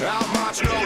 How much longer?